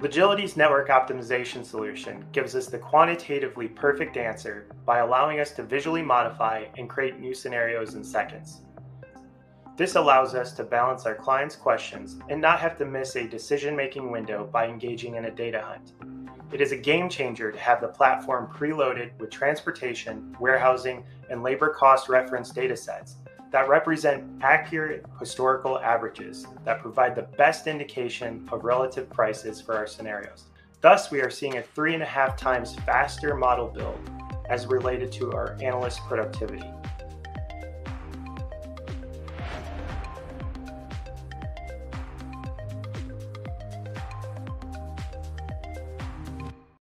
Logility's network optimization solution gives us the quantitatively perfect answer by allowing us to visually modify and create new scenarios in seconds. This allows us to balance our clients' questions and not have to miss a decision making window by engaging in a data hunt. It is a game changer to have the platform preloaded with transportation, warehousing, and labor cost reference datasets that represent accurate historical averages that provide the best indication of relative prices for our scenarios. Thus, we are seeing a three and a half times faster model build as related to our analyst productivity.